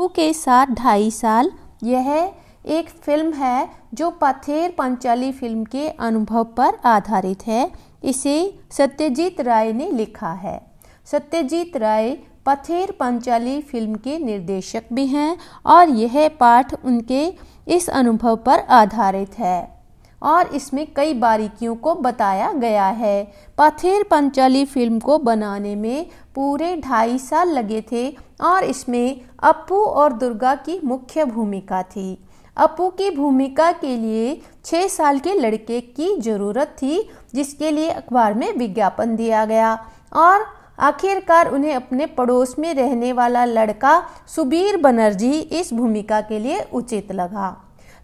अप्पू के साथ ढाई साल। यह एक फ़िल्म है जो पथेर पंचाली फ़िल्म के अनुभव पर आधारित है। इसे सत्यजीत राय ने लिखा है। सत्यजीत राय पथेर पंचाली फ़िल्म के निर्देशक भी हैं और यह पाठ उनके इस अनुभव पर आधारित है। और इसमें कई बारीकियों को बताया गया है। पथेर पंचाली फ़िल्म को बनाने में पूरे ढाई साल लगे थे और इसमें अप्पू और दुर्गा की मुख्य भूमिका थी। अप्पू की भूमिका के लिए छः साल के लड़के की ज़रूरत थी, जिसके लिए अखबार में विज्ञापन दिया गया और आखिरकार उन्हें अपने पड़ोस में रहने वाला लड़का सुबीर बनर्जी इस भूमिका के लिए उचित लगा।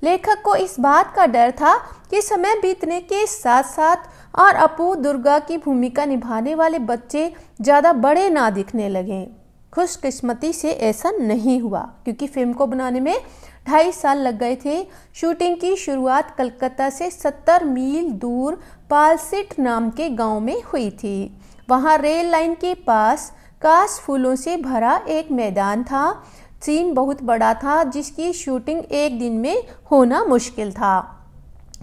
लेखक को इस बात का डर था कि समय बीतने के साथ साथ और अपू दुर्गा की भूमिका निभाने वाले बच्चे ज़्यादा बड़े ना दिखने लगे। खुशकिस्मती से ऐसा नहीं हुआ, क्योंकि फ़िल्म को बनाने में ढाई साल लग गए थे। शूटिंग की शुरुआत कलकत्ता से सत्तर मील दूर पालसिट नाम के गाँव में हुई थी। वहाँ रेल लाइन के पास कास फूलों से भरा एक मैदान था। सीन बहुत बड़ा था, जिसकी शूटिंग एक दिन में होना मुश्किल था।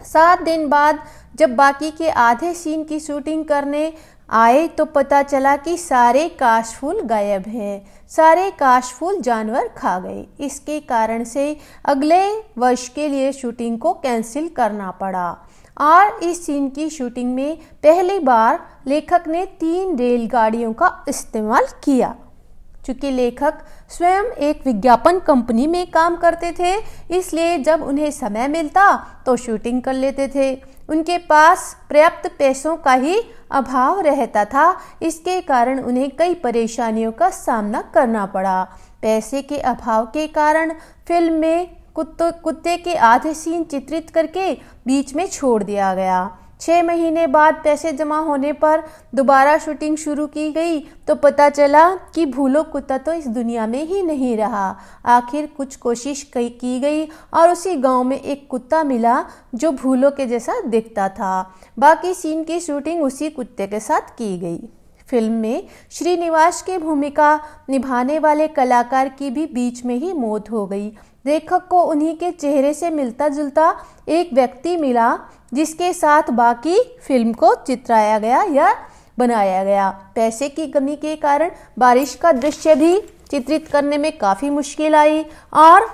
सात दिन बाद जब बाकी के आधे सीन की शूटिंग करने आए तो पता चला कि सारे काशफूल गायब हैं। सारे काशफूल जानवर खा गए। इसके कारण से अगले वर्ष के लिए शूटिंग को कैंसिल करना पड़ा। और इस सीन की शूटिंग में पहली बार लेखक ने तीन रेलगाड़ियों का इस्तेमाल किया। चूँकि लेखक स्वयं एक विज्ञापन कंपनी में काम करते थे, इसलिए जब उन्हें समय मिलता तो शूटिंग कर लेते थे। उनके पास पर्याप्त पैसों का ही अभाव रहता था, इसके कारण उन्हें कई परेशानियों का सामना करना पड़ा। पैसे के अभाव के कारण फ़िल्म में कुत्तों, कुत्ते के आधे सीन चित्रित करके बीच में छोड़ दिया गया। छः महीने बाद पैसे जमा होने पर दोबारा शूटिंग शुरू की गई तो पता चला कि भूलो कुत्ता तो इस दुनिया में ही नहीं रहा। आखिर कुछ कोशिश की गई और उसी गाँव में एक कुत्ता मिला जो भूलो के जैसा दिखता था। बाकी सीन की शूटिंग उसी कुत्ते के साथ की गई। फ़िल्म में श्रीनिवास की भूमिका निभाने वाले कलाकार की भी बीच में ही मौत हो गई। लेखक को उन्हीं के चेहरे से मिलता जुलता एक व्यक्ति मिला, जिसके साथ बाकी फ़िल्म को चित्राया गया या बनाया गया। पैसे की कमी के कारण बारिश का दृश्य भी चित्रित करने में काफ़ी मुश्किल आई और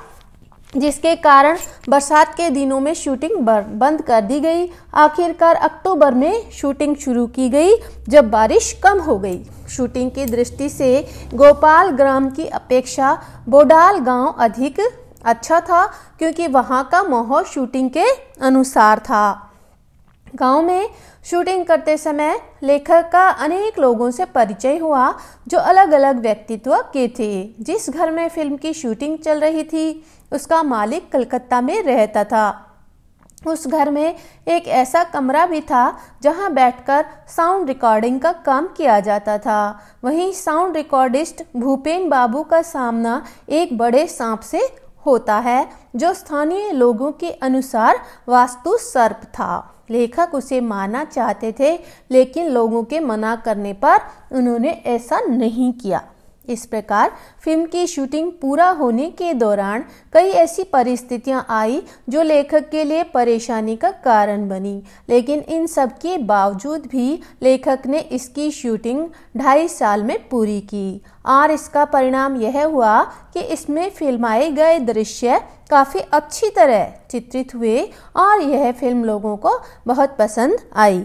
जिसके कारण बरसात के दिनों में शूटिंग बंद कर दी गई। आखिरकार अक्टूबर में शूटिंग शुरू की गई, जब बारिश कम हो गई। शूटिंग की दृष्टि से गोपाल ग्राम की अपेक्षा बोडाल गाँव अधिक अच्छा था क्योंकि वहाँ का माहौल शूटिंग के अनुसार था। गाँव में शूटिंग करते समय लेखक का अनेक लोगों से परिचय हुआ, जो अलग अलग व्यक्तित्व के थे। जिस घर में फ़िल्म की शूटिंग चल रही थी, उसका मालिक कलकत्ता में रहता था। उस घर में एक ऐसा कमरा भी था, जहाँ बैठकर साउंड रिकॉर्डिंग का काम किया जाता था। वहीं साउंड रिकॉर्डिस्ट भूपेन बाबू का सामना एक बड़े सांप से होता है, जो स्थानीय लोगों के अनुसार वास्तु सर्प था। लेखक उसे माना चाहते थे, लेकिन लोगों के मना करने पर उन्होंने ऐसा नहीं किया। इस प्रकार फ़िल्म की शूटिंग पूरा होने के दौरान कई ऐसी परिस्थितियाँ आई जो लेखक के लिए परेशानी का कारण बनी। लेकिन इन सब के बावजूद भी लेखक ने इसकी शूटिंग ढाई साल में पूरी की। और इसका परिणाम यह हुआ कि इसमें फिल्माए गए दृश्य काफ़ी अच्छी तरह चित्रित हुए और यह फ़िल्म लोगों को बहुत पसंद आई।